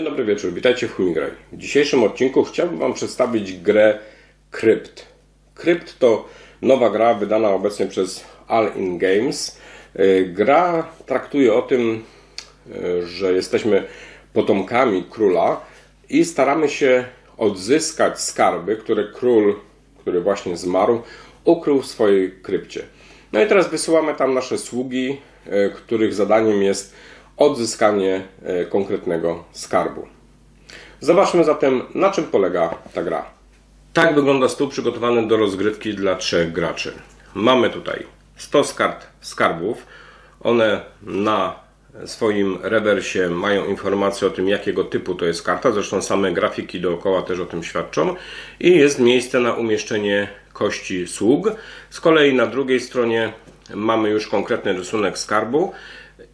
Dzień dobry wieczór, witajcie w Humigraj. W dzisiejszym odcinku chciałbym Wam przedstawić grę Crypt. Crypt to nowa gra wydana obecnie przez All In Games. E, gra traktuje o tym, e, że jesteśmy potomkami króla i staramy się odzyskać skarby, które król, który właśnie zmarł, ukrył w swojej krypcie. No i teraz wysyłamy tam nasze sługi, e, których zadaniem jest odzyskanie e, konkretnego skarbu. Zobaczmy zatem, na czym polega ta gra. Tak wygląda stół przygotowany do rozgrywki dla trzech graczy. Mamy tutaj 100 kart skarbów. One na swoim rewersie mają informację o tym, jakiego typu to jest karta. Zresztą same grafiki dookoła też o tym świadczą. I jest miejsce na umieszczenie kości sług. Z kolei na drugiej stronie mamy już konkretny rysunek skarbu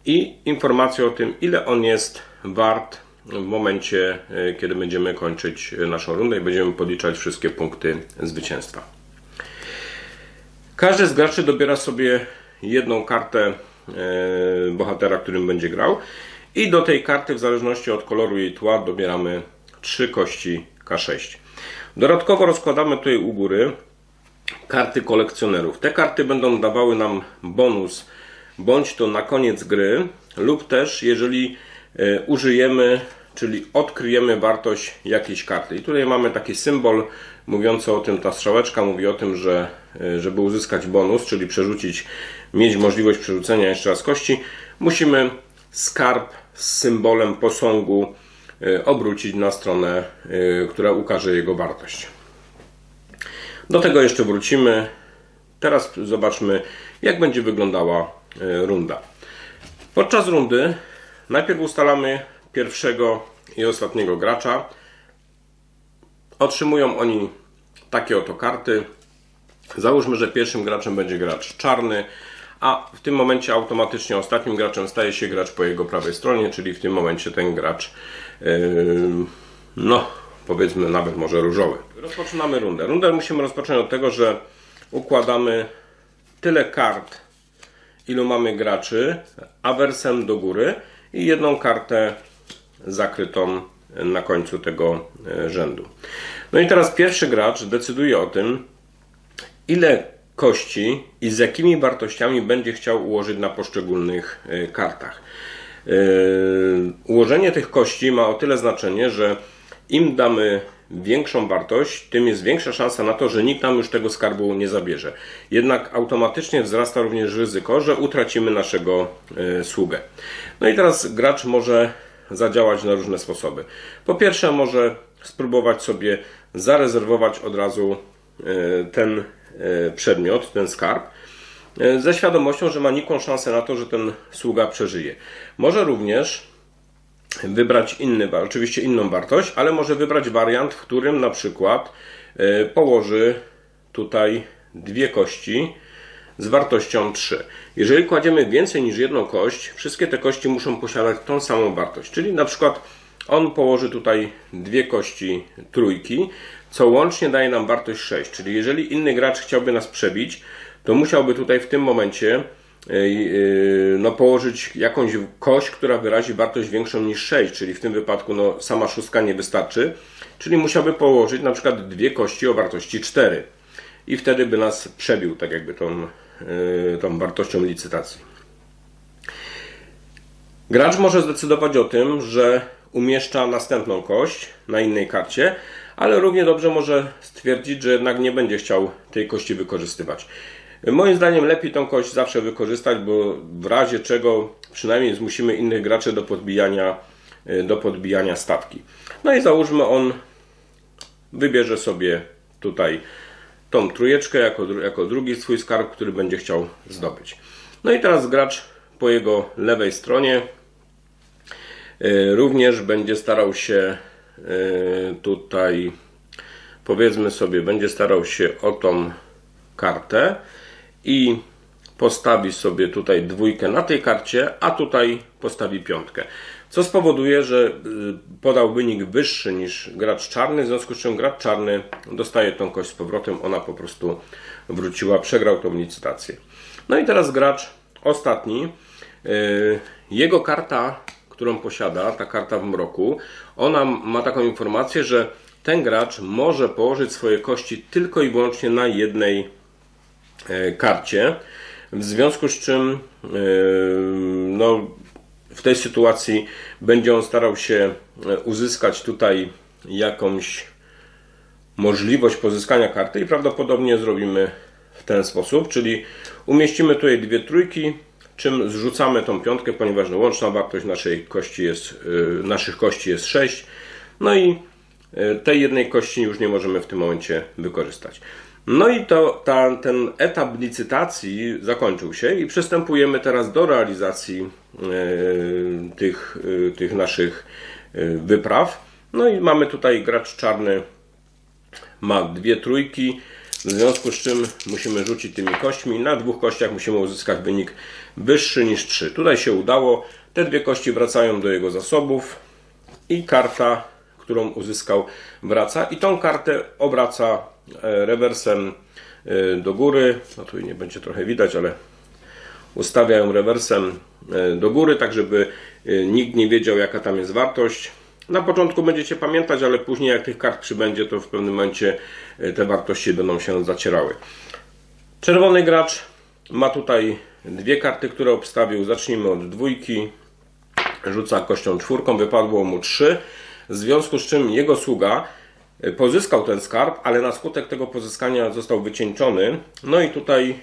i informację o tym, ile on jest wart w momencie, e, kiedy będziemy kończyć naszą rundę i będziemy podliczać wszystkie punkty zwycięstwa. Każdy z graczy dobiera sobie jedną kartę e, bohatera, którym będzie grał i do tej karty w zależności od koloru jej tła dobieramy trzy kości K6. Dodatkowo rozkładamy tutaj u góry karty kolekcjonerów. Te karty będą dawały nam bonus bądź to na koniec gry, lub też jeżeli e, użyjemy, czyli odkryjemy wartość jakiejś karty. I tutaj mamy taki symbol mówiący o tym, ta strzałeczka mówi o tym, że e, żeby uzyskać bonus, czyli przerzucić, mieć możliwość przerzucenia jeszcze raz kości, musimy skarb z symbolem posągu e, obrócić na stronę, która ukaże jego wartość. Do tego jeszcze wrócimy. Teraz zobaczmy, jak będzie wyglądała runda. Podczas rundy najpierw ustalamy pierwszego i ostatniego gracza. Otrzymują oni takie oto karty. Załóżmy, że pierwszym graczem będzie gracz czarny, a w tym momencie automatycznie ostatnim graczem staje się gracz po jego prawej stronie, czyli w tym momencie ten gracz, yy, no powiedzmy nawet może różowy. Rozpoczynamy rundę. Rundę musimy rozpocząć od tego, że układamy tyle kart, ilu mamy graczy, awersem do góry i jedną kartę zakrytą na końcu tego e, rzędu. No i teraz pierwszy gracz decyduje o tym, ile kości i z jakimi wartościami będzie chciał ułożyć na poszczególnych e, kartach. E, ułożenie tych kości ma o tyle znaczenie, że im damy większą wartość, tym jest większa szansa na to, że nikt nam już tego skarbu nie zabierze. Jednak automatycznie wzrasta również ryzyko, że utracimy naszego e, sługę. No i teraz gracz może zadziałać na różne sposoby. Po pierwsze, może spróbować sobie zarezerwować od razu e, ten e, przedmiot, ten skarb, ze świadomością, że ma nikłą szansę na to, że ten sługa przeżyje. Może również wybrać inny, oczywiście inną wartość, ale może wybrać wariant, w którym na przykład e, położy tutaj dwie kości z wartością 3. Jeżeli kładziemy więcej niż jedną kość, wszystkie te kości muszą posiadać tą samą wartość. Czyli na przykład on położy tutaj dwie kości trójki, co łącznie daje nam wartość 6. Czyli jeżeli inny gracz chciałby nas przebić, to musiałby tutaj w tym momencie no, położyć jakąś kość, która wyrazi wartość większą niż 6, czyli w tym wypadku no, sama szóstka nie wystarczy, czyli musiałby położyć na przykład dwie kości o wartości 4 i wtedy by nas przebił tak jakby tą, y, tą wartością licytacji. Gracz może zdecydować o tym, że umieszcza następną kość na innej karcie, ale równie dobrze może stwierdzić, że jednak nie będzie chciał tej kości wykorzystywać. Moim zdaniem lepiej tą kość zawsze wykorzystać, bo w razie czego przynajmniej zmusimy innych graczy do podbijania, e, do podbijania stawki. No i załóżmy on wybierze sobie tutaj tą trójeczkę jako, jako drugi swój skarb, który będzie chciał zdobyć. No i teraz gracz po jego lewej stronie e, również będzie starał się e, tutaj powiedzmy sobie, będzie starał się o tą kartę i postawi sobie tutaj dwójkę na tej karcie, a tutaj postawi piątkę. Co spowoduje, że y, podał wynik wyższy niż gracz czarny, w związku z czym gracz czarny dostaje tą kość z powrotem, ona po prostu wróciła, przegrał tą licytację. No i teraz gracz ostatni, y, jego karta, którą posiada, ta karta w mroku, ona ma taką informację, że ten gracz może położyć swoje kości tylko i wyłącznie na jednej karcie. W związku z czym e, no, w tej sytuacji będzie on starał się e, uzyskać tutaj jakąś możliwość pozyskania karty i prawdopodobnie zrobimy w ten sposób, czyli umieścimy tutaj dwie trójki, czym zrzucamy tą piątkę, ponieważ no, łączna wartość naszej kości jest, naszych kości jest 6. No i E, tej jednej kości już nie możemy w tym momencie wykorzystać. No i to, ta, ten etap licytacji zakończył się i przystępujemy teraz do realizacji e, tych, e, tych naszych wypraw. No i mamy tutaj gracz czarny ma dwie trójki, w związku z czym musimy rzucić tymi kośćmi. Na dwóch kościach musimy uzyskać wynik wyższy niż 3. Tutaj się udało. Te dwie kości wracają do jego zasobów i karta którą uzyskał, wraca i tą kartę obraca e, rewersem e, do góry. No tu nie będzie trochę widać, ale ustawia ją rewersem e, do góry, tak żeby nikt nie wiedział jaka tam jest wartość. Na początku będziecie pamiętać, ale później jak tych kart przybędzie, to w pewnym momencie te wartości będą się zacierały. Czerwony gracz ma tutaj dwie karty, które obstawił. Zacznijmy od dwójki. Rzuca kością czwórką, wypadło mu trzy w związku z czym jego sługa e, pozyskał ten skarb, ale na skutek tego pozyskania został wycieńczony. No i tutaj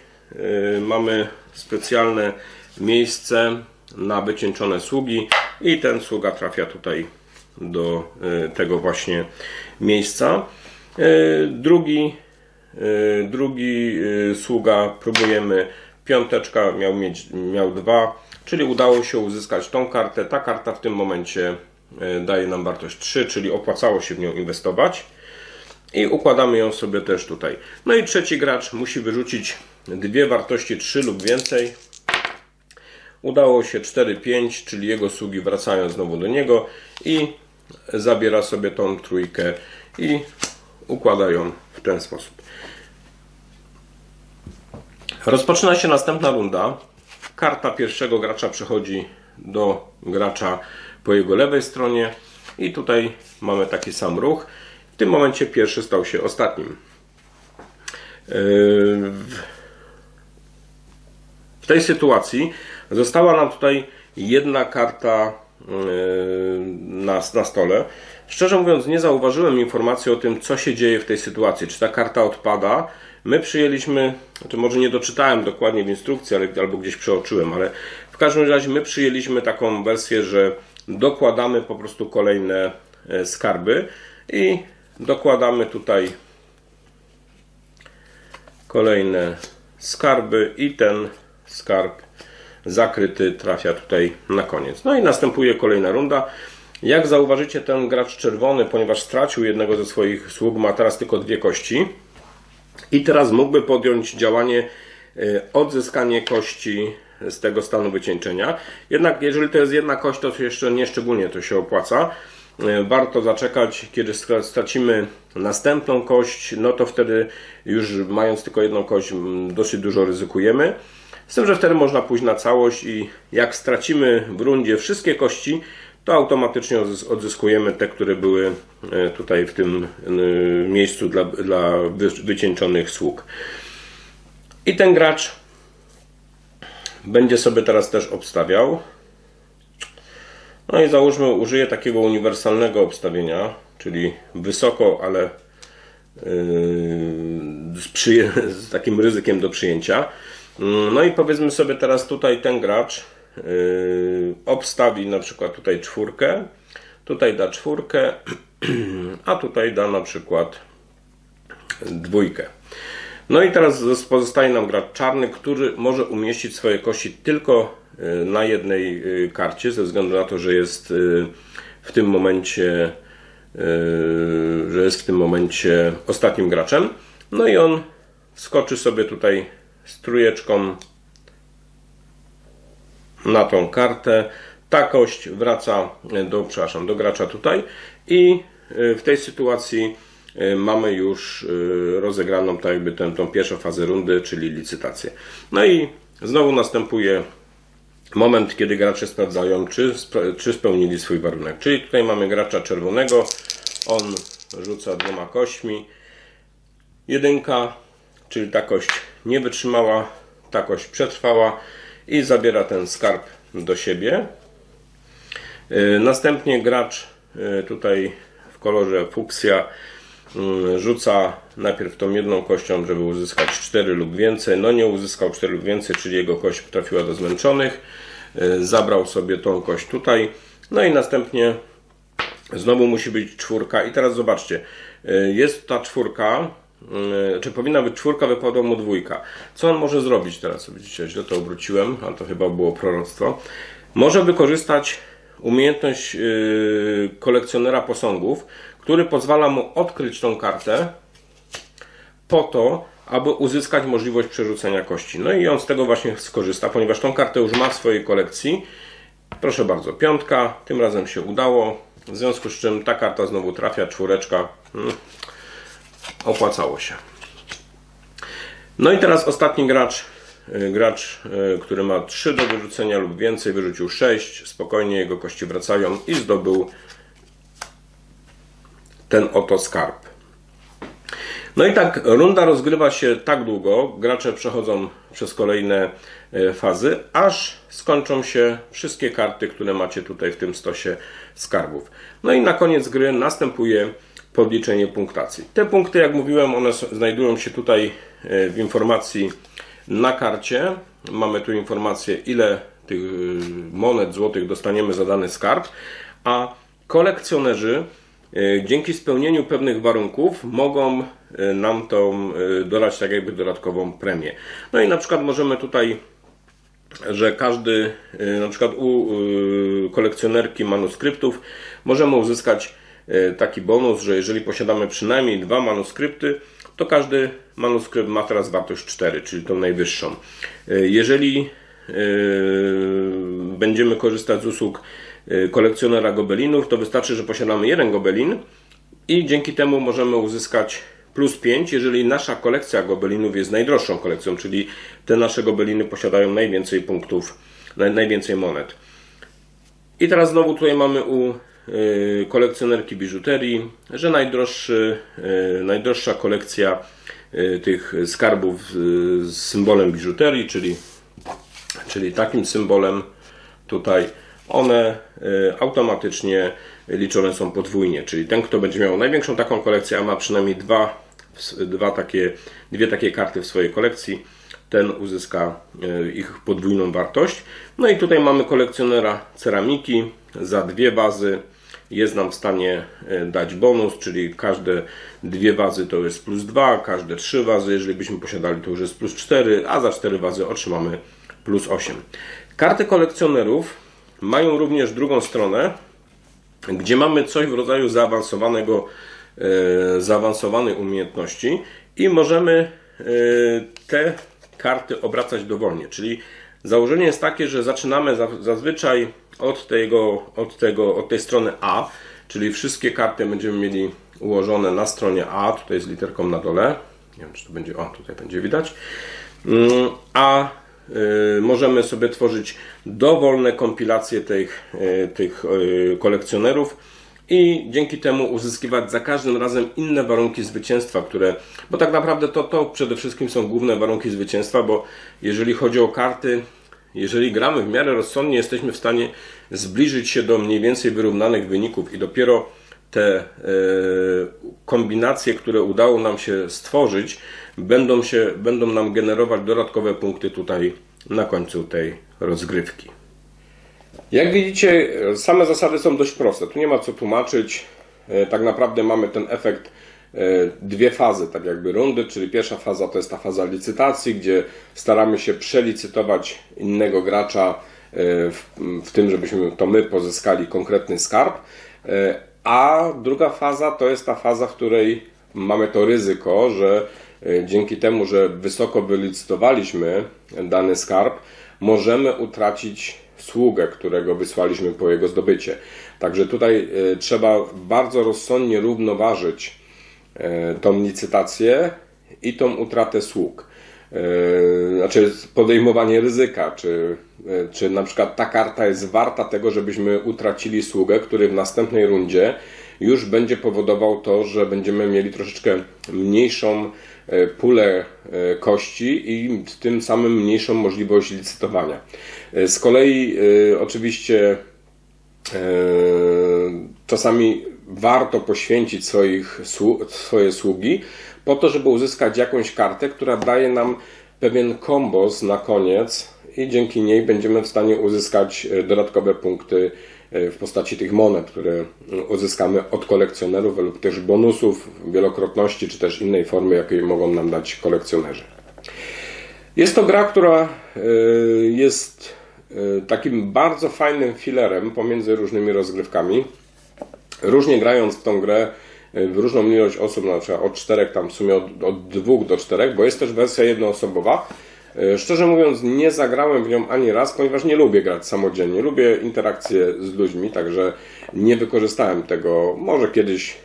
y, mamy specjalne miejsce na wycieńczone sługi i ten sługa trafia tutaj do y, tego właśnie miejsca. Y, drugi, drugi sługa próbujemy piąteczka miał mieć miał dwa, czyli udało się uzyskać tą kartę. Ta karta w tym momencie daje nam wartość 3, czyli opłacało się w nią inwestować. I układamy ją sobie też tutaj. No i trzeci gracz musi wyrzucić dwie wartości 3 lub więcej. Udało się 4, 5, czyli jego sługi wracają znowu do niego i zabiera sobie tą trójkę i układa ją w ten sposób. Rozpoczyna się następna runda. Karta pierwszego gracza przechodzi do gracza po jego lewej stronie i tutaj mamy taki sam ruch. W tym momencie pierwszy stał się ostatnim. Yy, w tej sytuacji została nam tutaj jedna karta yy, na, na stole. Szczerze mówiąc, nie zauważyłem informacji o tym, co się dzieje w tej sytuacji. Czy ta karta odpada? My przyjęliśmy, znaczy może nie doczytałem dokładnie w instrukcji, ale, albo gdzieś przeoczyłem, ale w każdym razie my przyjęliśmy taką wersję, że dokładamy po prostu kolejne e, skarby i dokładamy tutaj kolejne skarby i ten skarb zakryty trafia tutaj na koniec. No i następuje kolejna runda. Jak zauważycie, ten gracz czerwony, ponieważ stracił jednego ze swoich sług, ma teraz tylko dwie kości. I teraz mógłby podjąć działanie e, odzyskanie kości z tego stanu wycieńczenia. Jednak jeżeli to jest jedna kość, to jeszcze nie szczególnie to się opłaca. E, warto zaczekać, kiedy stracimy następną kość, no to wtedy już mając tylko jedną kość dosyć dużo ryzykujemy. Z tym, że wtedy można pójść na całość i jak stracimy w rundzie wszystkie kości, to automatycznie odzyskujemy te, które były e, tutaj w tym miejscu dla, dla wycieńczonych sług. I ten gracz będzie sobie teraz też obstawiał. No i załóżmy, użyję takiego uniwersalnego obstawienia, czyli wysoko, ale yy, z, z, takim ryzykiem do przyjęcia. No i powiedzmy sobie teraz tutaj ten gracz yy, obstawi na przykład tutaj czwórkę, tutaj da czwórkę, a tutaj da na przykład dwójkę. No i teraz pozostaje nam gracz czarny, który może umieścić swoje kości tylko y, na jednej y, karcie, ze względu na to, że jest y, w tym momencie że jest w tym momencie ostatnim graczem. No i on skoczy sobie tutaj strujeczką na tą kartę. Ta kość wraca do, przepraszam, do gracza tutaj i w tej sytuacji mamy już y, rozegraną tak jakby tę, tą pierwszą fazę rundy, czyli licytację. No i znowu następuje moment, kiedy gracze sprawdzają, czy, czy spełnili swój warunek. Czyli tutaj mamy gracza czerwonego, on rzuca dwoma kośćmi. Jedynka, czyli ta kość nie wytrzymała, ta kość przetrwała i zabiera ten skarb do siebie. Y, następnie gracz y, tutaj w kolorze fuksja y, rzuca najpierw tą jedną kością, żeby uzyskać 4 lub więcej. No nie uzyskał 4 lub więcej, czyli jego kość trafiła do zmęczonych. Zabrał sobie tą kość tutaj. No i następnie znowu musi być czwórka. I teraz zobaczcie, jest ta czwórka, czy powinna być czwórka, wypadła mu dwójka. Co on może zrobić teraz? Widzicie, źle to obróciłem, a to chyba było proroctwo. Może wykorzystać umiejętność kolekcjonera posągów, który pozwala mu odkryć tą kartę po to, aby uzyskać możliwość przerzucenia kości. No i on z tego właśnie skorzysta, ponieważ tą kartę już ma w swojej kolekcji. Proszę bardzo, piątka, tym razem się udało. W związku z czym ta karta znowu trafia, czwóreczka. Hmm. Opłacało się. No i teraz ostatni gracz E, gracz, e, który ma 3 do wyrzucenia lub więcej, wyrzucił 6, spokojnie jego kości wracają i zdobył ten oto skarb. No i tak, runda rozgrywa się tak długo, gracze przechodzą przez kolejne e, fazy, aż skończą się wszystkie karty, które macie tutaj w tym stosie skarbów. No i na koniec gry następuje podliczenie punktacji. Te punkty, jak mówiłem, one znajdują się tutaj w informacji na karcie mamy tu informację, ile tych y, monet złotych dostaniemy za dany skarb, a kolekcjonerzy dzięki spełnieniu pewnych warunków mogą y, nam tą dodać tak jakby dodatkową premię. No i na przykład możemy tutaj że każdy, na przykład u kolekcjonerki manuskryptów możemy uzyskać taki bonus, że jeżeli posiadamy przynajmniej dwa manuskrypty, to każdy manuskrypt ma teraz wartość 4, czyli tą najwyższą. E, jeżeli e, będziemy korzystać z usług e, kolekcjonera gobelinów, to wystarczy, że posiadamy jeden gobelin i dzięki temu możemy uzyskać plus 5, jeżeli nasza kolekcja gobelinów jest najdroższą kolekcją, czyli te nasze gobeliny posiadają najwięcej punktów, najwięcej monet. I teraz znowu tutaj mamy u Y, kolekcjonerki biżuterii, że najdroższy, y, najdroższa kolekcja y, tych skarbów z symbolem biżuterii, czyli, czyli takim symbolem tutaj, one automatycznie liczone są podwójnie, czyli ten, kto będzie miał największą taką kolekcję, a ma przynajmniej dwa, dwa takie, dwie takie karty w swojej kolekcji, ten uzyska ich podwójną wartość. No i tutaj mamy kolekcjonera ceramiki za dwie bazy jest nam w stanie e, dać bonus, czyli każde dwie wazy to jest plus 2, każde trzy wazy, jeżeli byśmy posiadali, to już jest plus 4, a za cztery wazy otrzymamy plus 8. Karty kolekcjonerów mają również drugą stronę, gdzie mamy coś w rodzaju zaawansowanego, e, zaawansowanej umiejętności i możemy e, te karty obracać dowolnie. Czyli założenie jest takie, że zaczynamy zazwyczaj od, tego, od, tego, od tej strony A, czyli wszystkie karty będziemy mieli ułożone na stronie A, tutaj z literką na dole. Nie wiem, czy to będzie, o, tutaj będzie widać. Mm, a możemy sobie tworzyć dowolne kompilacje tych, y, tych y, kolekcjonerów i dzięki temu uzyskiwać za każdym razem inne warunki zwycięstwa, które, bo tak naprawdę to, to przede wszystkim są główne warunki zwycięstwa, bo jeżeli chodzi o karty, jeżeli gramy w miarę rozsądnie, jesteśmy w stanie zbliżyć się do mniej więcej wyrównanych wyników i dopiero te kombinacje, które udało nam się stworzyć, będą, się, będą nam generować dodatkowe punkty tutaj na końcu tej rozgrywki. Jak widzicie, same zasady są dość proste. Tu nie ma co tłumaczyć. E, tak naprawdę mamy ten efekt E, dwie fazy, tak jakby rundy, czyli pierwsza faza to jest ta faza licytacji, gdzie staramy się przelicytować innego gracza e, w, w tym, żebyśmy to my pozyskali konkretny skarb, a druga faza to jest ta faza, w której mamy to ryzyko, że dzięki temu, że wysoko wylicytowaliśmy dany skarb, możemy utracić sługę, którego wysłaliśmy po jego zdobycie. Także tutaj trzeba bardzo rozsądnie równoważyć E, tą licytację i tą utratę sług. znaczy podejmowanie ryzyka, czy, czy na przykład ta karta jest warta tego, żebyśmy utracili sługę, który w następnej rundzie już będzie powodował to, że będziemy mieli troszeczkę mniejszą pulę kości i tym samym mniejszą możliwość licytowania. Z kolei oczywiście czasami warto poświęcić swoich, swoje sługi po to, żeby uzyskać jakąś kartę, która daje nam pewien kombos na koniec i dzięki niej będziemy w stanie uzyskać e, dodatkowe punkty e, w postaci tych monet, które uzyskamy od kolekcjonerów lub też bonusów wielokrotności, czy też innej formy, jakiej mogą nam dać kolekcjonerzy. Jest to gra, która e, jest takim bardzo fajnym filerem pomiędzy różnymi rozgrywkami. Różnie grając w tą grę, e, w różną ilość osób, na przykład od czterech, tam w sumie od, od dwóch do czterech, bo jest też wersja jednoosobowa. E, szczerze mówiąc, nie zagrałem w nią ani raz, ponieważ nie lubię grać samodzielnie. Lubię interakcje z ludźmi, także nie wykorzystałem tego. Może kiedyś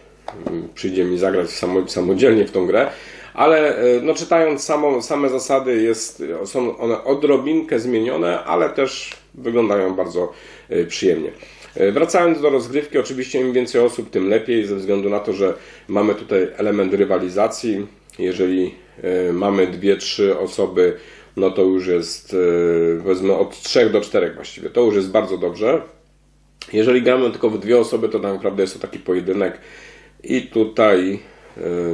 mm, przyjdzie mi zagrać samodzielnie w tą grę, ale e, no, czytając same zasady jest, są one odrobinkę zmienione, ale też wyglądają bardzo przyjemnie. E, wracając do rozgrywki, oczywiście im więcej osób, tym lepiej, ze względu na to, że mamy tutaj element rywalizacji. Jeżeli mamy dwie, trzy osoby, no to już jest e, powiedzmy od 3 do 4 właściwie. To już jest bardzo dobrze. Jeżeli gramy tylko w dwie osoby, to tak naprawdę jest to taki pojedynek. I tutaj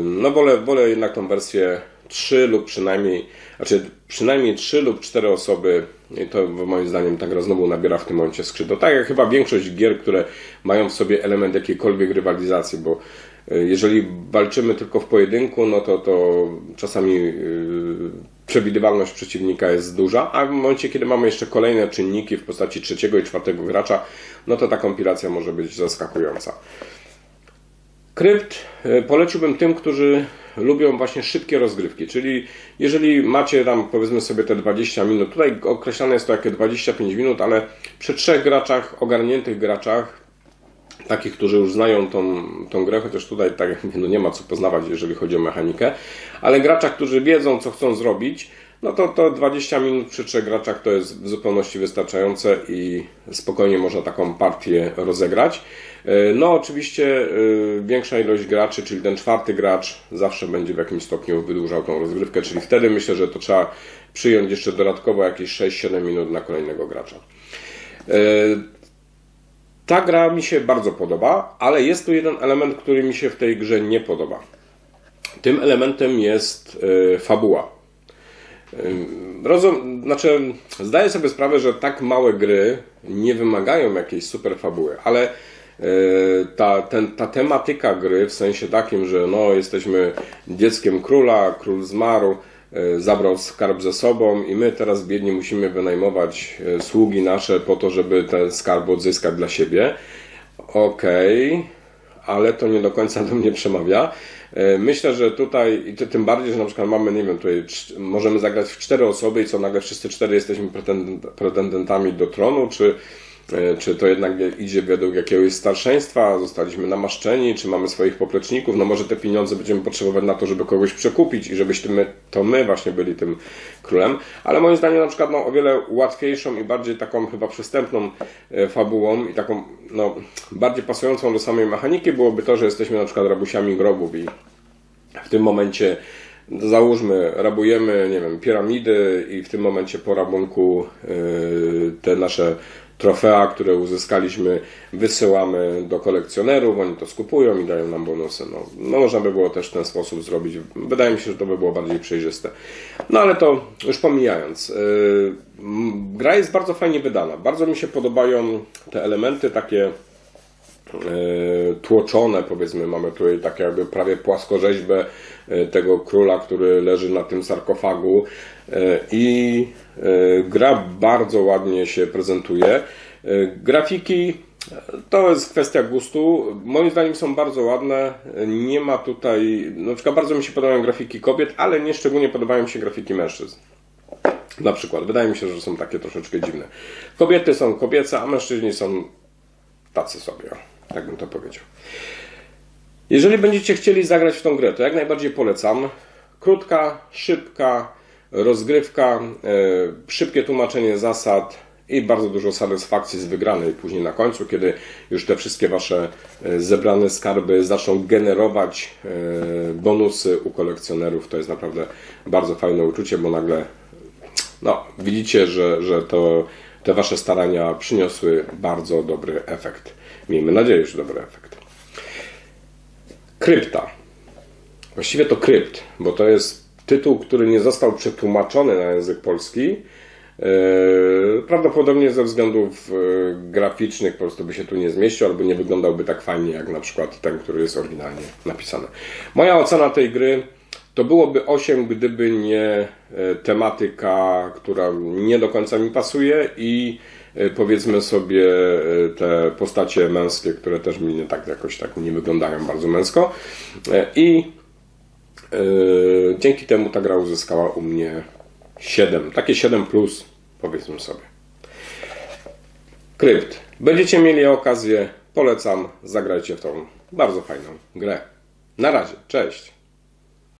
no wolę, wolę jednak tą wersję 3 lub przynajmniej, znaczy przynajmniej 3 lub 4 osoby, to moim zdaniem ta gra znowu nabiera w tym momencie skrzydło. Tak jak chyba większość gier, które mają w sobie element jakiejkolwiek rywalizacji, bo e, jeżeli walczymy tylko w pojedynku, no to, to czasami przewidywalność przeciwnika jest duża, a w momencie, kiedy mamy jeszcze kolejne czynniki w postaci trzeciego i czwartego gracza, no to ta kompilacja może być zaskakująca. Krypt e, poleciłbym tym, którzy lubią właśnie szybkie rozgrywki, czyli jeżeli macie tam powiedzmy sobie te 20 minut, tutaj określane jest to jakie 25 minut, ale przy trzech graczach, ogarniętych graczach, takich, którzy już znają tą, tą grę, chociaż tutaj tak no nie ma co poznawać, jeżeli chodzi o mechanikę, ale graczach, którzy wiedzą, co chcą zrobić, no to, to 20 minut przy trzech graczach to jest w zupełności wystarczające i spokojnie można taką partię rozegrać. E, no, oczywiście e, większa ilość graczy, czyli ten czwarty gracz, zawsze będzie w jakimś stopniu wydłużał tą rozgrywkę, czyli wtedy myślę, że to trzeba przyjąć jeszcze dodatkowo jakieś 6-7 minut na kolejnego gracza. Ta gra mi się bardzo podoba, ale jest tu jeden element, który mi się w tej grze nie podoba. Tym elementem jest fabuła. Rozum, znaczy, zdaję sobie sprawę, że tak małe gry nie wymagają jakiejś super fabuły, ale E, ta, ten, ta tematyka gry w sensie takim, że no, jesteśmy dzieckiem króla, król zmarł, zabrał skarb ze sobą i my teraz biedni musimy wynajmować e, sługi nasze po to, żeby ten skarb odzyskać dla siebie. Okej, okay, ale to nie do końca do mnie przemawia. Myślę, że tutaj, i tym bardziej, że na przykład mamy, nie wiem, tutaj możemy zagrać w cztery osoby i co nagle wszyscy cztery jesteśmy pretendentami do tronu, czy E, czy to jednak idzie według jakiegoś starszeństwa, zostaliśmy namaszczeni, czy mamy swoich popleczników, no może te pieniądze będziemy potrzebować na to, żeby kogoś przekupić i żebyśmy my, to my właśnie byli tym królem, ale moim zdaniem na przykład no, o wiele łatwiejszą i bardziej taką chyba przystępną e, fabułą i taką no, bardziej pasującą do samej mechaniki byłoby to, że jesteśmy na przykład rabusiami grobów i w tym momencie załóżmy, rabujemy, nie wiem, piramidy i w tym momencie po rabunku yy, te nasze trofea, które uzyskaliśmy, wysyłamy do kolekcjonerów, oni to skupują i dają nam bonusy. No, no można by było też w ten sposób zrobić. Wydaje mi się, że to by było bardziej przejrzyste. No ale to już pomijając. Yy, gra jest bardzo fajnie wydana. Bardzo mi się podobają te elementy takie tłoczone, powiedzmy, mamy tutaj tak jakby prawie płaskorzeźbę yy, tego króla, który leży na tym sarkofagu i E, gra bardzo ładnie się prezentuje. E, grafiki to jest kwestia gustu. Moim zdaniem są bardzo ładne. Nie ma tutaj. Na przykład bardzo mi się podobają grafiki kobiet, ale nie szczególnie podobają się grafiki mężczyzn. Na przykład, wydaje mi się, że są takie troszeczkę dziwne. Kobiety są kobiece, a mężczyźni są tacy sobie. Tak bym to powiedział. Jeżeli będziecie chcieli zagrać w tą grę, to jak najbardziej polecam. Krótka, szybka, rozgrywka, e, szybkie tłumaczenie zasad i bardzo dużo satysfakcji z wygranej później na końcu, kiedy już te wszystkie wasze e, zebrane skarby zaczną generować e, bonusy u kolekcjonerów. To jest naprawdę bardzo fajne uczucie, bo nagle no, widzicie, że, że to, te wasze starania przyniosły bardzo dobry efekt. Miejmy nadzieję, że dobry efekt. Krypta. Właściwie to krypt, bo to jest tytuł, który nie został przetłumaczony na język polski. Yy, Prawdopodobnie ze względów yy, graficznych po prostu by się tu nie zmieścił, albo nie wyglądałby tak fajnie jak na przykład ten, który jest oryginalnie napisany. Moja ocena tej gry to byłoby 8, gdyby nie e, tematyka, która nie do końca mi pasuje i e, powiedzmy sobie e, te postacie męskie, które też mi nie tak jakoś tak nie wyglądają bardzo męsko. E, I e, dzięki temu ta gra uzyskała u mnie 7, takie 7 plus powiedzmy sobie. Krypt. Będziecie mieli okazję, polecam, zagrajcie w tą bardzo fajną grę. Na razie, cześć.